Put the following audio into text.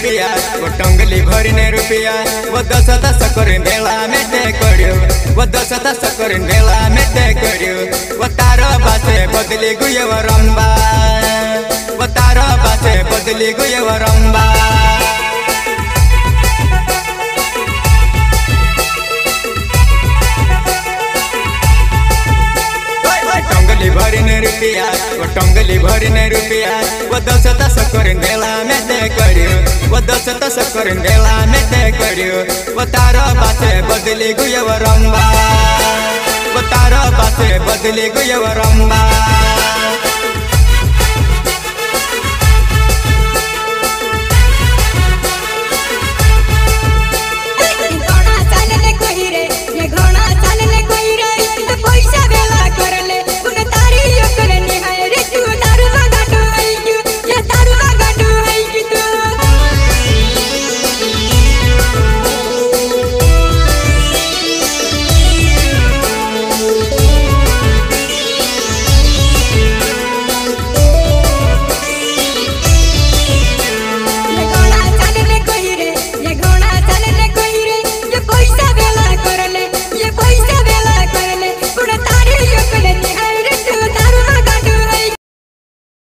भरिने वो वो भरी ने रुपियाँ। वो दस दस करिन बेला ते करियो वो दस दस करिन बेला ते करियो वो तारो बासे बदली गुये वो रंबा वो तारो बासे बदली गुयो वो टङ्गली रुपियाँ वो टङ्गली भरिने रुपियाँ वो दस दस करिन बेला मेटे कर्यो वो दस दस करिन बेला मेटे कर्यो वो तार बासे बदली गुयो रम्बा वो तार बासे बदली गुयो रम्बा